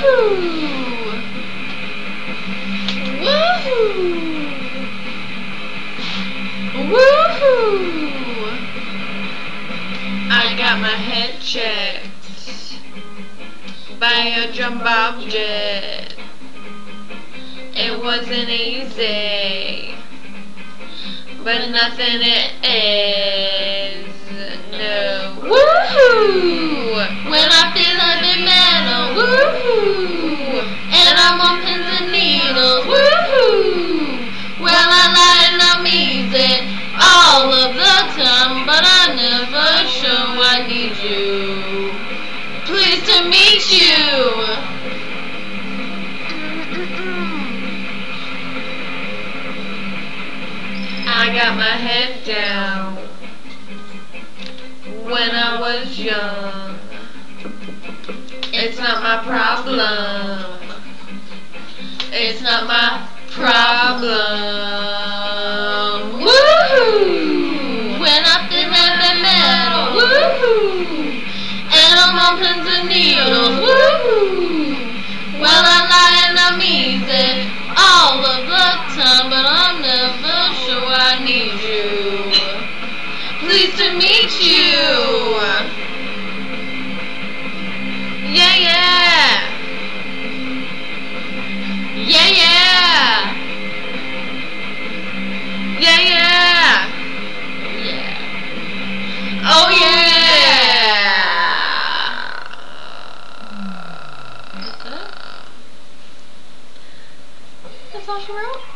Woohoo! Woohoo! Woohoo! I got my head checked by a jump object. It wasn't easy, but nothing it is. I'm on pins and needles, woohoo! Well, I lie and music all of the time, but I never show I need you. Pleased to meet you. I got my head down when I was young. It's not my problem. It's not my problem. Woohoo! When I feel like the metal. Woohoo! And I'm on pins and needles. Woohoo! Well, I lie and I mean it all of the time, but I'm never sure I need you. Pleased to meet you. That's all she wrote?